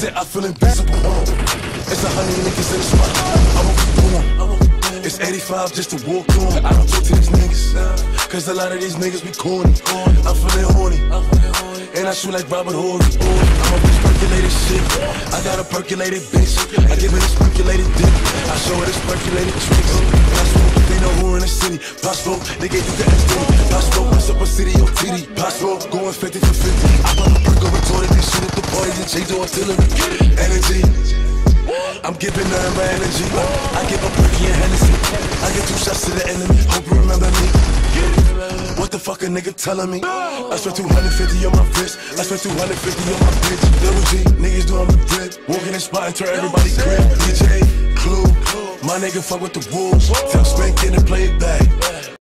said I feel invincible. It's a hundred niggas in the spot. I won't keep. It's 85 just to walk on. I don't talk to these niggas. Cause a lot of these niggas be corny. I'm feeling horny. And I shoot like Robert Horry. I'm a percolated shit. I got a percolated bitch. I give her a percolated dick. I show her a percolated tricks. Possible, they know who in the city. Possible, they gave you the what's up a city or TD. Possible, going 50 for 50. The and change the artillery. Energy. I'm giving nothing but energy. I give a perky and Hennessy. I get two shots to the enemy. Hope you remember me. What the fuck a nigga telling me? I spent 250 on my wrist. I spent 250 on my bitch. Double G, niggas doing me drip. Walking in spot and turn everybody grip. DJ, Clue, my nigga fuck with the wolves. Tell Spank